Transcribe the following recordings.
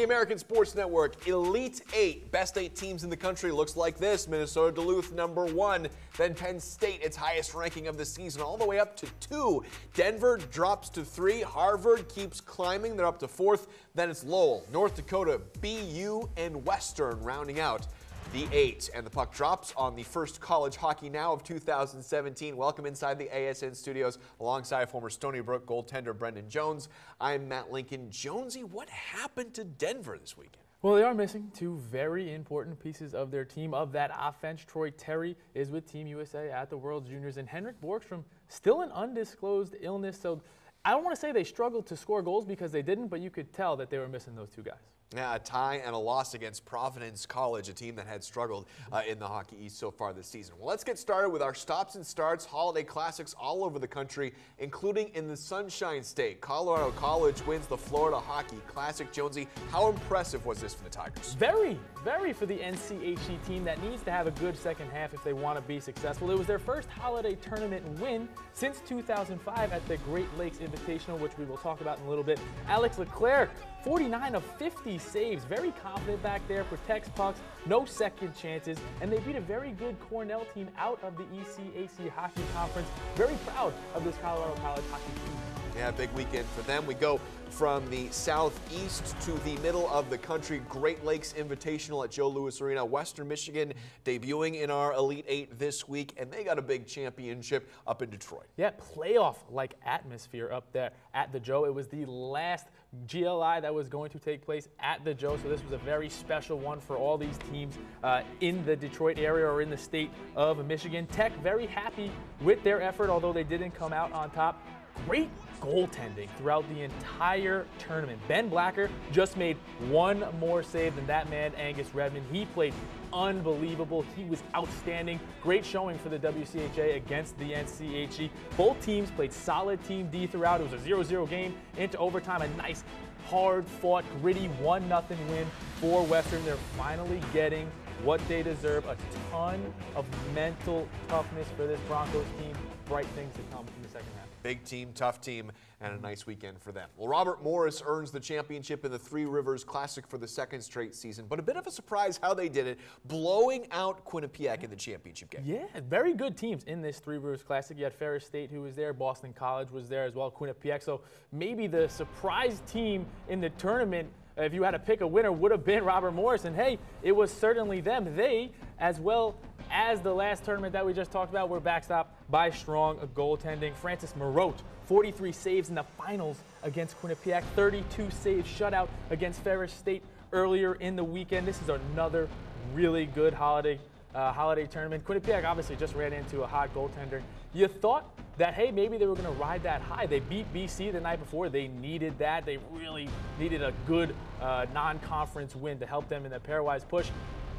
The American Sports Network Elite Eight, best eight teams in the country looks like this. Minnesota Duluth number one, then Penn State, its highest ranking of the season, all the way up to two. Denver drops to three. Harvard keeps climbing, they're up to fourth. Then it's Lowell, North Dakota, BU, and Western rounding out the eight. And the puck drops on the first college hockey now of 2017. Welcome inside the ASN studios alongside former Stony Brook goaltender Brendan Jones. I'm Matt Lincoln. Jonesy, what happened to Denver this weekend? Well, they are missing two very important pieces of their team, of that offense. Troy Terry is with Team USA at the World Juniors, and Henrik Borgstrom still an undisclosed illness. So I don't want to say they struggled to score goals because they didn't, but you could tell that they were missing those two guys. Yeah, a tie and a loss against Providence College, a team that had struggled uh, in the Hockey East so far this season. Well, let's get started with our stops and starts, holiday classics all over the country, including in the Sunshine State. Colorado College wins the Florida Hockey Classic. Jonesy, how impressive was this for the Tigers? Very, very for the NCHC team that needs to have a good second half if they want to be successful. It was their first holiday tournament win since 2005 at the Great Lakes Invitational, which we will talk about in a little bit. Alex Leclerc 49 of 50 saves, very confident back there, protects pucks, no second chances, and they beat a very good Cornell team out of the ECAC Hockey Conference. Very proud of this Colorado College hockey team. Yeah, big weekend for them. We go from the southeast to the middle of the country. Great Lakes Invitational at Joe Louis Arena. Western Michigan debuting in our Elite Eight this week, and they got a big championship up in Detroit. Yeah, playoff like atmosphere up there at the Joe. It was the last GLI that was going to take place at the Joe. So this was a very special one for all these teams uh, in the Detroit area or in the state of Michigan. Tech very happy with their effort, although they didn't come out on top. Great goaltending throughout the entire tournament. Ben Blacker just made one more save than that man, Angus Redmond. He played unbelievable. He was outstanding. Great showing for the WCHA against the NCHC. Both teams played solid team D throughout. It was a 0-0 game into overtime. A nice, hard-fought, gritty 1-0 win for Western. They're finally getting what they deserve. A ton of mental toughness for this Broncos team. Bright things to come in the second half. Big team, tough team, and a nice weekend for them. Well, Robert Morris earns the championship in the Three Rivers Classic for the second straight season, but a bit of a surprise how they did it, blowing out Quinnipiac in the championship game. Yeah, very good teams in this Three Rivers Classic. You had Ferris State who was there, Boston College was there as well, Quinnipiac. So maybe the surprise team in the tournament if you had to pick a winner, would have been Robert Morris. And hey, it was certainly them. They, as well as the last tournament that we just talked about, were backstopped by strong goaltending. Francis Marotte, 43 saves in the finals against Quinnipiac, 32 saves shutout against Ferris State earlier in the weekend. This is another really good holiday uh, holiday tournament. Quinnipiac obviously just ran into a hot goaltender. You thought that, hey, maybe they were going to ride that high. They beat BC the night before. They needed that. They really needed a good uh, non conference win to help them in the pairwise push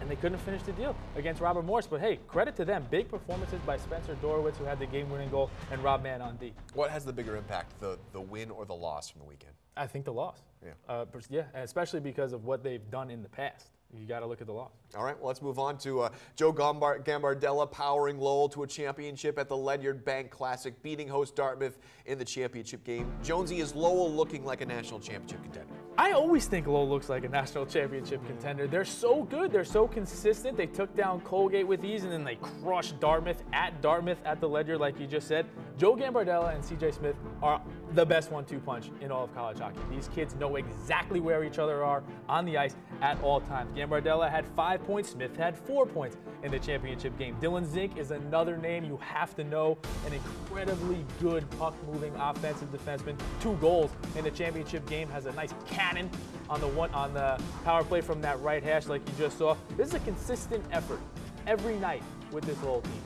and they couldn't finish the deal against Robert Morris. But hey, credit to them. Big performances by Spencer Dorowitz, who had the game-winning goal, and Rob Mann on D. What has the bigger impact, the, the win or the loss from the weekend? I think the loss. Yeah. Uh, yeah, especially because of what they've done in the past. You got to look at the loss. All right, well, let's move on to uh, Joe Gambardella powering Lowell to a championship at the Ledyard Bank Classic, beating host Dartmouth in the championship game. Jonesy, is Lowell looking like a national championship contender? I always think Lowell looks like a national championship contender. They're so good. They're so consistent. They took down Colgate with ease, and then they crushed Dartmouth at Dartmouth at the Ledyard, like you just said. Joe Gambardella and CJ Smith are the best one-two punch in all of college hockey. These kids know exactly where each other are on the ice at all times. Gambardella had five points. Smith had four points in the championship game. Dylan Zink is another name you have to know. An incredibly good puck-moving offensive defenseman. Two goals in the championship game. Has a nice cannon on the one on the power play from that right hash, like you just saw. This is a consistent effort every night with this whole team.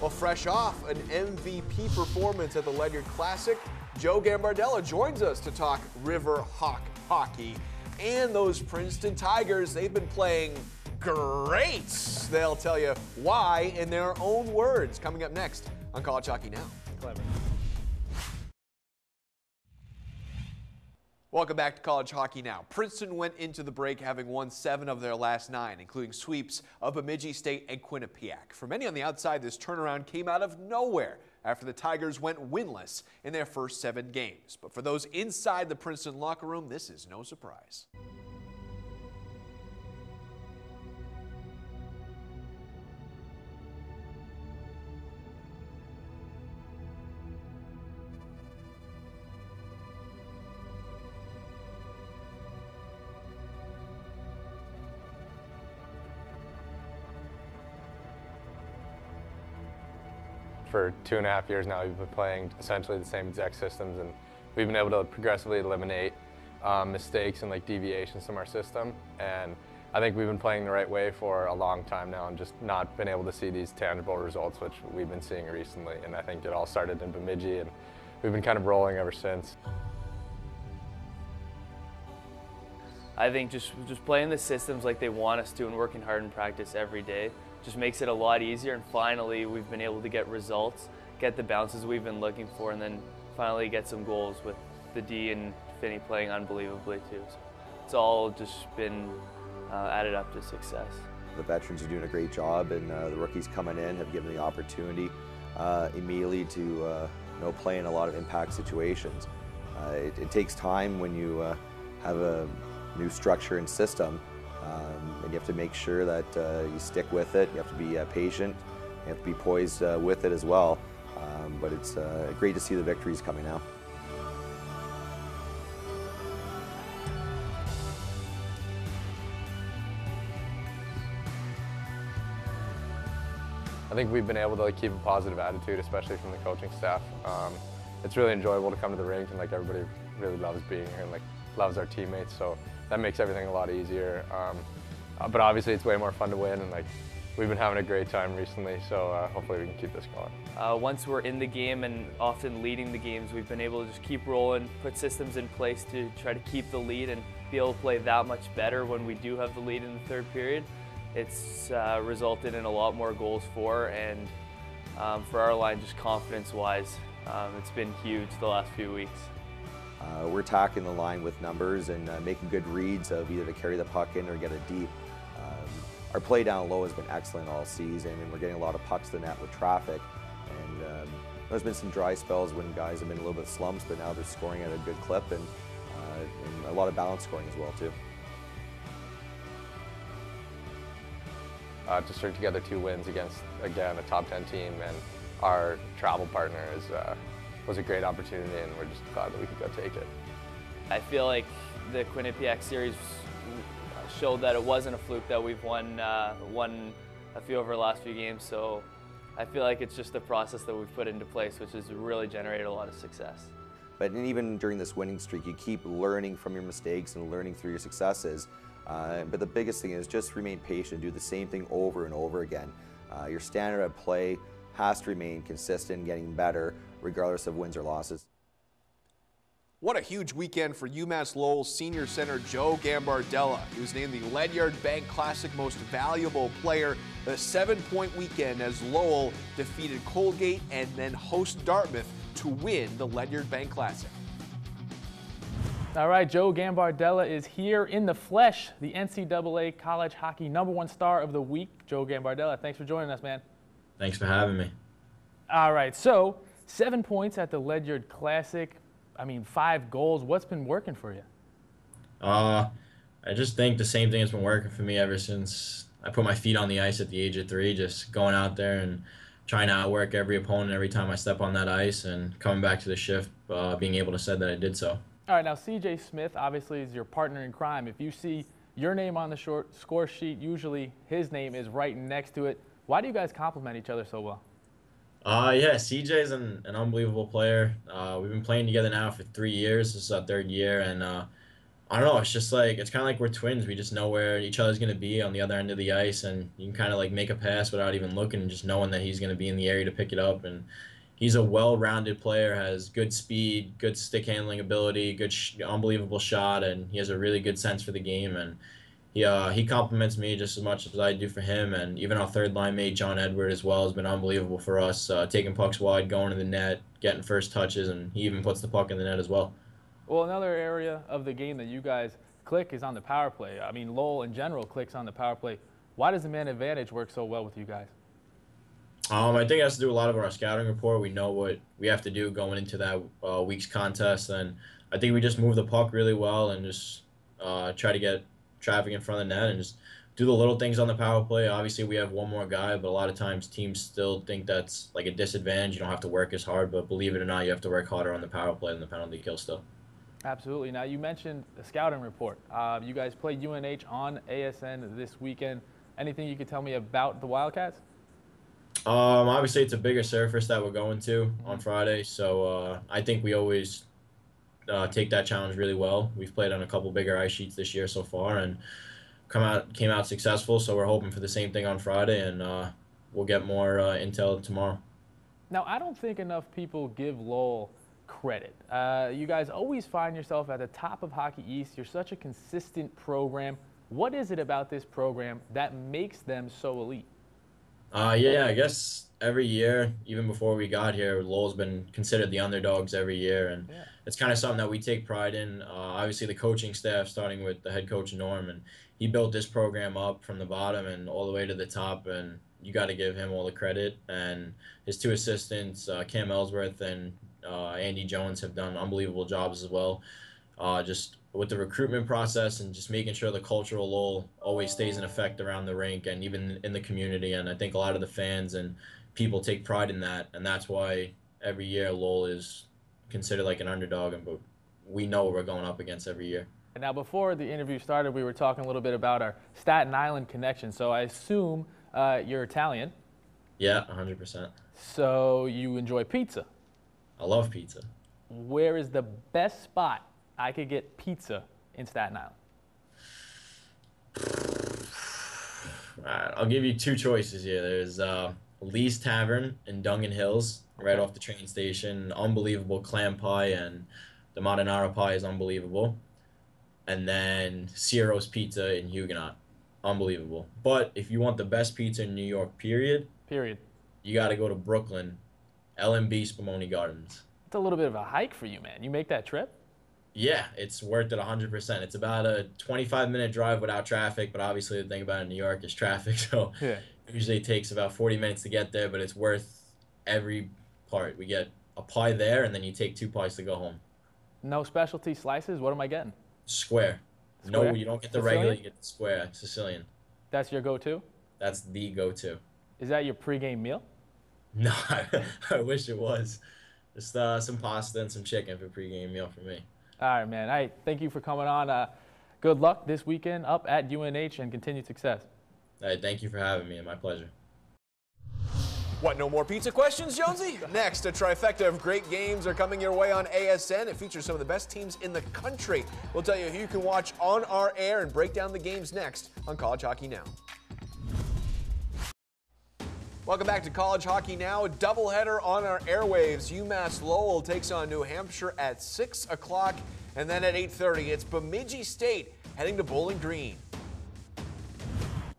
Well, fresh off an MVP performance at the Ledyard Classic, Joe Gambardella joins us to talk River Hawk hockey and those Princeton Tigers. They've been playing great. They'll tell you why in their own words. Coming up next on College Hockey Now. Clever. Welcome back to College Hockey Now. Princeton went into the break having won seven of their last nine, including sweeps of Bemidji State and Quinnipiac. For many on the outside, this turnaround came out of nowhere after the Tigers went winless in their first seven games. But for those inside the Princeton locker room, this is no surprise. For two and a half years now, we've been playing essentially the same exact systems, and we've been able to progressively eliminate um, mistakes and like deviations from our system. And I think we've been playing the right way for a long time now, and just not been able to see these tangible results, which we've been seeing recently. And I think it all started in Bemidji, and we've been kind of rolling ever since. I think just just playing the systems like they want us to and working hard in practice every day just makes it a lot easier. And finally, we've been able to get results, get the bounces we've been looking for, and then finally get some goals with the D and Phinney playing unbelievably too. So it's all just been uh, added up to success. The veterans are doing a great job, and uh, the rookies coming in have given the opportunity uh, immediately to uh, you know play in a lot of impact situations. Uh, it, it, takes time when you uh, have a new structure and system, um, and you have to make sure that you stick with it. You have to be patient. You have to be poised with it as well. Um, but it's great to see the victories coming now. I think we've been able to like, keep a positive attitude, especially from the coaching staff. Um, it's really enjoyable to come to the rink and like everybody really loves being here and like loves our teammates. So that makes everything a lot easier. Um, uh, but obviously it's way more fun to win and like we've been having a great time recently. So uh, hopefully we can keep this going. Uh, once we're in the game and often leading the games, we've been able to just keep rolling, put systems in place to try to keep the lead and be able to play that much better when we do have the lead in the third period it's uh, resulted in a lot more goals for and um, for our line just confidence wise um, it's been huge the last few weeks. Uh, we're attacking the line with numbers and uh, making good reads of either to carry the puck in or get it deep. Um, our play down low has been excellent all season and we're getting a lot of pucks to the net with traffic and um, there's been some dry spells when guys have been a little bit slumps but now they're scoring at a good clip and, uh, and a lot of balance scoring as well too. uh, to string together two wins against, again, a top 10 team and our travel partner is, uh, was a great opportunity and we're just glad that we could go take it. I feel like the Quinnipiac series showed that it wasn't a fluke that we've won, uh, won a few over the last few games. So I feel like it's just the process that we've put into place, which has really generated a lot of success. But even during this winning streak, you keep learning from your mistakes and learning through your successes. Uh, but the biggest thing is just remain patient, do the same thing over and over again. Uh, your standard of play has to remain consistent, getting better, regardless of wins or losses. What a huge weekend for UMass Lowell senior center Joe Gambardella. He was named the Ledyard Bank Classic Most Valuable Player. The seven-point weekend as Lowell defeated Colgate and then host Dartmouth to win the Ledyard Bank Classic. All right, Joe Gambardella is here in the flesh, the NCAA college hockey number one star of the week. Joe Gambardella, thanks for joining us, man. Thanks for having me. All right, so seven points at the Ledyard Classic. I mean, five goals. What's been working for you? Uh, I just think the same thing has been working for me ever since I put my feet on the ice at the age of three, just going out there and trying to outwork every opponent every time I step on that ice and coming back to the shift, uh, being able to say that I did so. All right, now CJ Smith obviously is your partner in crime. If you see your name on the short score sheet, usually his name is right next to it. Why do you guys complement each other so well? Uh, yeah, CJ is an, an unbelievable player. Uh, we've been playing together now for three years. This is our third year, and uh, I don't know. It's just like it's kind of like we're twins. We just know where each other's gonna be on the other end of the ice, and you can kind of like make a pass without even looking, and just knowing that he's gonna be in the area to pick it up. And he's a well-rounded player, has good speed, good stick handling ability, good, sh- unbelievable shot, and he has a really good sense for the game. And he uh, he compliments me just as much as I do for him. And even our third line mate John Edwardh as well has been unbelievable for us, uh, taking pucks wide, going to the net, getting first touches, and he even puts the puck in the net as well. Well, another area of the game that you guys click is on the power play. I mean, Lowell in general clicks on the power play. Why does the man advantage work so well with you guys? Um, I think it has to do a lot of our scouting report. We know what we have to do going into that uh, week's contest, and I think we just move the puck really well and just uh, try to get traffic in front of the net and just do the little things on the power play. Obviously, we have one more guy, but a lot of times teams still think that's like a disadvantage. You don't have to work as hard, but believe it or not, you have to work harder on the power play than the penalty kill still. Absolutely. Now, you mentioned the scouting report. Uh, you guys play UNH on ASN this weekend. Anything you could tell me about the Wildcats? Um, obviously, it's a bigger surface that we're going to on Friday, so uh, I think we always uh, take that challenge really well. We've played on a couple bigger ice sheets this year so far, and come out came out successful. So we're hoping for the same thing on Friday, and uh, we'll get more uh, intel tomorrow. Now, I don't think enough people give Lowell credit. Uh, you guys always find yourself at the top of Hockey East. You're such a consistent program. What is it about this program that makes them so elite? Uh, yeah, I guess every year, even before we got here, Lowell's been considered the underdogs every year, and Yeah. it's kind of something that we take pride in. Uh, obviously, the coaching staff, starting with the head coach Norm, and he built this program up from the bottom and all the way to the top, and you got to give him all the credit. And his two assistants, uh, Cam Ellsworth and uh, Andy Jones, have done unbelievable jobs as well. Uh, just with the recruitment process and just making sure the cultural Lowell always stays in effect around the rink and even in the community. And I think a lot of the fans and people take pride in that, and that's why every year Lowell is considered like an underdog, and but we know what we're going up against every year. Now, before the interview started, we were talking a little bit about our Staten Island connection. So I assume uh, you're Italian, Yeah, 100%. so you enjoy pizza. I love pizza. Where is the best spot I could get pizza in Staten Island? All right, I'll give you two choices here. There's uh, Lee's Tavern in Dungan Hills, right off the train station. Unbelievable clam pie, and the marinara pie is unbelievable. And then Ciro's Pizza in Huguenot, unbelievable. But if you want the best pizza in New York, period, Period. you got to go to Brooklyn, L&B Spumoni Gardens. It's a little bit of a hike for you, man. You make that trip? Yeah, it's worth it 100%. It's about a 25 minute drive without traffic, but obviously the thing about in New York is traffic, so Yeah. usually it takes about 40 minutes to get there, but it's worth every part. We get a pie there, and then you take two pies to go home. No specialty slices? What am I getting? Square. No, you don't get the Sicilian? regular, you get the square. Sicilian. That's your go to? That's the go to. Is that your pregame meal? No, I, I wish it was. Just uh, some pasta and some chicken for pregame meal for me. All right, man. All right, thank you for coming on. Uh, good luck this weekend up at UNH and continued success. All right, thank you for having me. My pleasure. What, no more pizza questions, Jonesy? Next, a trifecta of great games are coming your way on ASN. It features some of the best teams in the country. We'll tell you who you can watch on our air and break down the games next on College Hockey Now. Welcome back to College Hockey Now. A doubleheader on our airwaves. UMass Lowell takes on New Hampshire at 6 o'clock. And then at 8.30, it's Bemidji State heading to Bowling Green.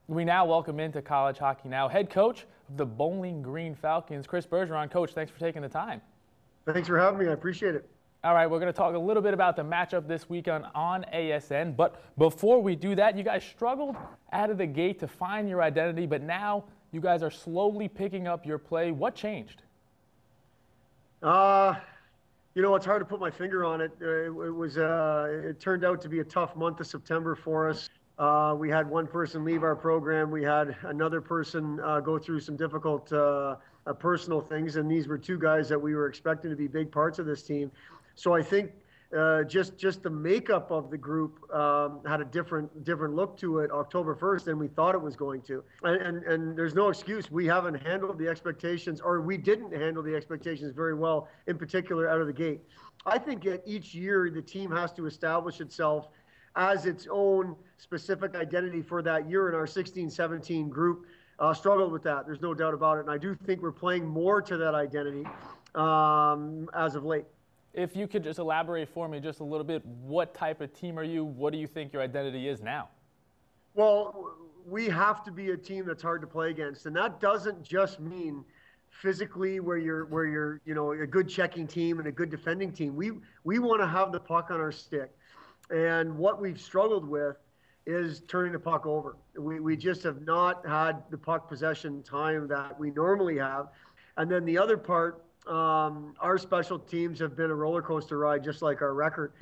We now welcome into College Hockey Now head coach of the Bowling Green Falcons, Chris Bergeron. Coach, thanks for taking the time. Thanks for having me. I appreciate it. All right, we're going to talk a little bit about the matchup this weekend on ASN. But before we do that, you guys struggled out of the gate to find your identity, but now you guys are slowly picking up your play. What changed? Uh, you know, it's hard to put my finger on it. Uh, it, it was. Uh, it turned out to be a tough month of September for us. Uh, we had one person leave our program. We had another person uh, go through some difficult uh, uh, personal things, and these were two guys that we were expecting to be big parts of this team. So I think uh, just just the makeup of the group um, had a different different look to it October 1st than we thought it was going to. And, and and there's no excuse. We haven't handled the expectations, or we didn't handle the expectations very well, in particular out of the gate. I think at each year the team has to establish itself as its own specific identity for that year. And our 16-17 group uh, struggled with that. There's no doubt about it. And I do think we're playing more to that identity um, as of late. If you could just elaborate for me just a little bit, what type of team are you? What do you think your identity is now? Well, we have to be a team that's hard to play against, and that doesn't just mean physically where you're where you're you know a good checking team and a good defending team. We we want to have the puck on our stick, and what we've struggled with is turning the puck over. We we just have not had the puck possession time that we normally have, and then the other part. Um, our special teams have been a roller coaster ride, just like our record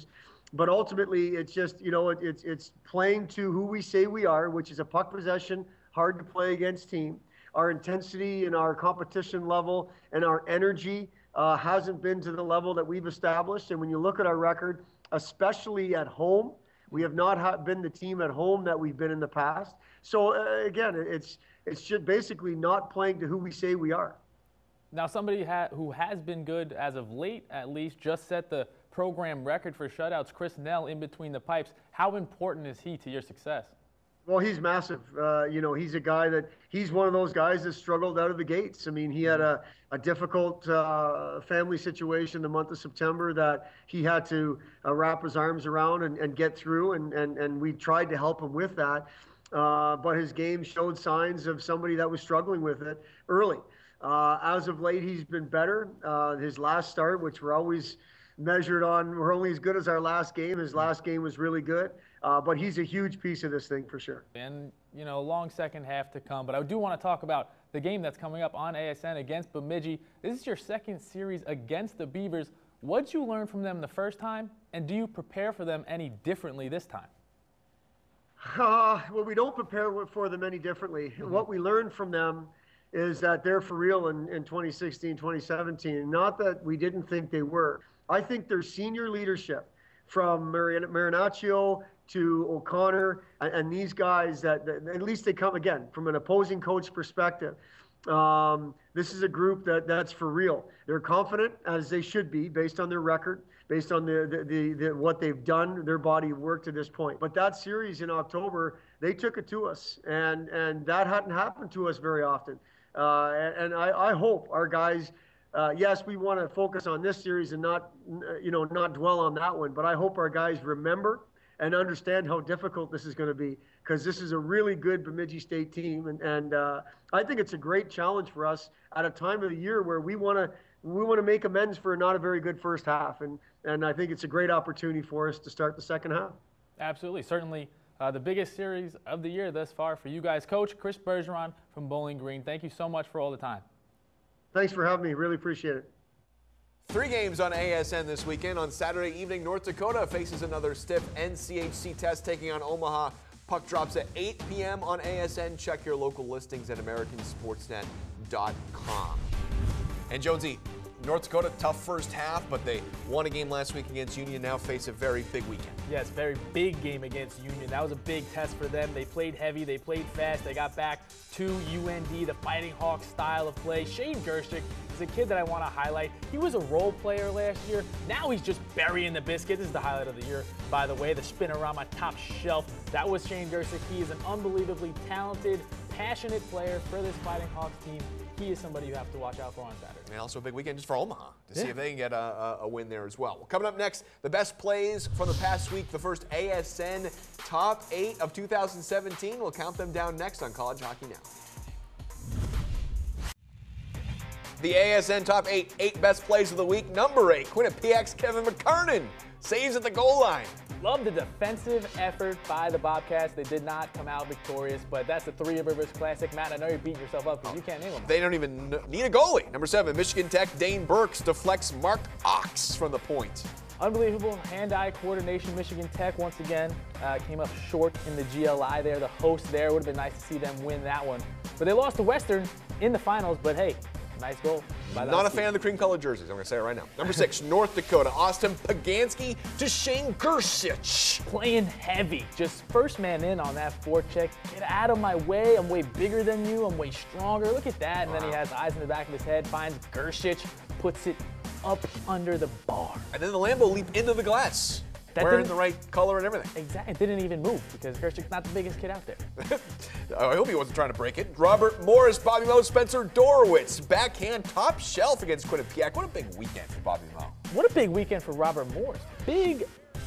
but ultimately it's just you know it, it's it's playing to who we say we are which is a puck possession hard to play against team our intensity and our competition level and our energy uh, hasn't been to the level that we've established and when you look at our record especially at home We have not ha- been the team at home that we've been in the past. So uh, again, it's it's just basically not playing to who we say we are. Now, somebody ha- who has been good as of late, at least, just set the program record for shutouts. Chris Nell in between the pipes. How important is he to your success? Well, he's massive. Uh, you know, he's a guy that he's one of those guys that struggled out of the gates. I mean, he had a, a difficult uh, family situation the month of September that he had to uh, wrap his arms around and, and get through, and, and, and we tried to help him with that. Uh, but his game showed signs of somebody that was struggling with it early. Uh, as of late, he's been better. Uh, his last start, which we're always measured on, we're only as good as our last game. His last game was really good. Uh, but he's a huge piece of this thing for sure. And, you know, long second half to come. But I do want to talk about the game that's coming up on ASN against Bemidji. This is your second series against the Beavers. What'd you learn from them the first time? And do you prepare for them any differently this time? Uh, well, we don't prepare for them any differently. Mm-hmm. What we learned from them is that they're for real in, in 2016, 2017. Not that we didn't think they were. I think their senior leadership from Marinaccio to O'Connor and, and these guys that, that, at least they come again from an opposing coach perspective. Um, this is a group that that's for real. They're confident as they should be based on their record, based on the, the, the, the what they've done, their body of work to this point. But that series in October, they took it to us, and and that hadn't happened to us very often. Uh, and, and I, I hope our guys uh, yes, we want to focus on this series and not, you know, not dwell on that one. But I hope our guys remember and understand how difficult this is going to be because this is a really good Bemidji State team, and, and uh, I think it's a great challenge for us at a time of the year where we want to we want to make amends for not a very good first half, and and I think it's a great opportunity for us to start the second half. Absolutely, certainly. Uh, the biggest series of the year thus far for you guys. Coach Chris Bergeron from Bowling Green, thank you so much for all the time. Thanks for having me. Really appreciate it. Three games on ASN this weekend. On Saturday evening, North Dakota faces another stiff NCHC test taking on Omaha. Puck drops at 8 p.m. on ASN. Check your local listings at AmericanSportsNet.com. And Jonesy, North Dakota, tough first half, but they won a game last week against Union, now face a very big weekend. Yes, very big game against Union. That was a big test for them. They played heavy, they played fast, they got back to UND, the Fighting Hawks style of play. Shane Gersich is a kid that I want to highlight. He was a role player last year. Now he's just burying the biscuit. This is the highlight of the year, by the way, the spin around my top shelf. That was Shane Gersich. He is an unbelievably talented, passionate player for this Fighting Hawks team he is somebody you have to watch out for on Saturday. And also a big weekend just for Omaha to yeah. see if they can get a, a, win there as well. well. Coming up next, the best plays from the past week, the first ASN top eight of 2017. We'll count them down next on College Hockey Now. The ASN top eight, eight best plays of the week. Number eight, Quinnipiac's Kevin McKernan saves at the goal line. Love the defensive effort by the Bobcats. They did not come out victorious, but that's the Three Rivers Classic. Matt, I know you're beating yourself up because you can't name them. They don't even need a goalie. Number seven, Michigan Tech, Dane Birks deflects Mark Ox from the point. Unbelievable hand-eye coordination. Michigan Tech once again uh, came up short in the GLI there. The host there would have been nice to see them win that one, but they lost to Western in the finals. But hey, Nice goal. Not a fan of the cream colored jerseys, I'm going to say it right now. Number six, North Dakota. Austin Poganski to Shane Gersich. Playing heavy. Just first man in on that forecheck. Get out of my way. I'm way bigger than you. I'm way stronger. Look at that. And wow. then he has eyes in the back of his head, finds Gersich, puts it up under the bar. And then the Lambo leap into the glass. That wearing the right color and everything. Exactly. It didn't even move because Gersich's not the biggest kid out there. I hope he wasn't trying to break it. Robert Morris, Bobby Moe, Spencer Dorowitz, backhand top shelf against Quinnipiac. What a big weekend for Bobby Moe. What a big weekend for Robert Morris. Big,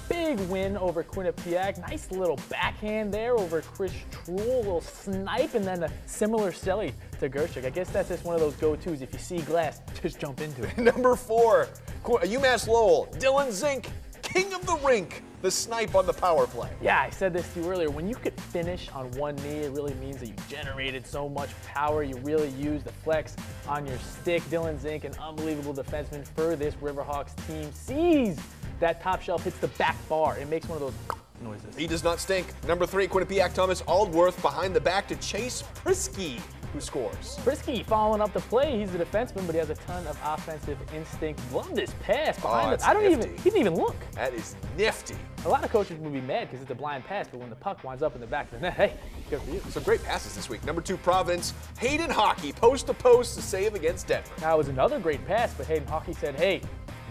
big win over Quinnipiac. Nice little backhand there over Chris Truehl. A little snipe and then a similar celly to Gersich. I guess that's just one of those go-tos. If you see glass, just jump into it. Number four, UMass Lowell, Dylan Zink king of the rink, the snipe on the power play. Yeah, I said this to you earlier. When you could finish on one knee, it really means that you generated so much power. You really used the flex on your stick. Dylan Zink, an unbelievable defenseman for this Riverhawks team, sees that top shelf hits the back bar. It makes one of those noises. He does not stink. Number three, Quinnipiac Thomas Aldworth behind the back to Chase Priskie who scores. Frisky following up the play. He's a defenseman, but he has a ton of offensive instinct. Love this pass oh, behind Oh, the I don't even. He didn't even look. That is nifty. A lot of coaches would be mad because it's a blind pass, but when the puck winds up in the back of the net, hey, good for you. Some great passes this week. Number two, Providence. Hayden Hawkey, post to post to save against Denver. That was another great pass, but Hayden Hawkey said, hey,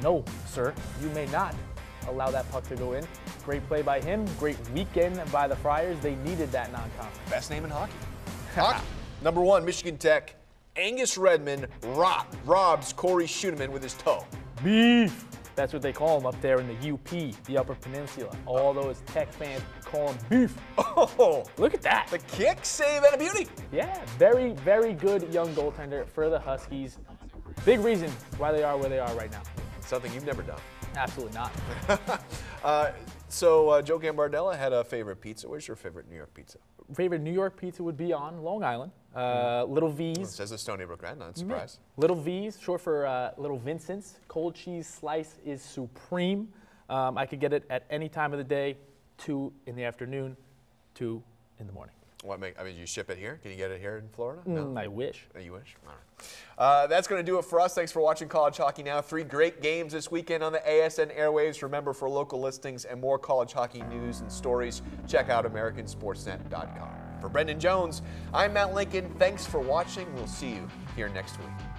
no, sir, you may not allow that puck to go in. Great play by him. Great weekend by the Friars. They needed that non-conference. Best name in hockey. hockey. Number one, Michigan Tech. Angus Redmond rob, robs Corey Schueneman with his toe. Beef. That's what they call him up there in the UP, the Upper Peninsula. All those Tech fans call him beef. Oh, Look at that. the kick, save, and a beauty. Yeah, very, very good young goaltender for the Huskies. Big reason why they are where they are right now. Something you've never done. Absolutely not. Uh, so uh, Joe Gambardella had a favorite pizza. Where's your favorite New York pizza? Favorite New York pizza would be on Long Island. Uh, Little It V's. says the Stony Brook Red, not a surprise. Little V's, short for uh, Little Vincent's. Cold cheese slice is supreme. Um, I could get it at any time of the day, two in the afternoon, two in the morning. What make? I mean, you ship it here? Can you get it here in Florida? Mm, I wish. Oh, You wish. All right. Uh, that's going to do it for us. Thanks for watching College Hockey Now. Three great games this weekend on the ASN airwaves. Remember, for local listings and more college hockey news and stories, check out AmericanSportsNet.com. For Brendan Jones, I'm Matt Lincoln. Thanks for watching. We'll see you here next week.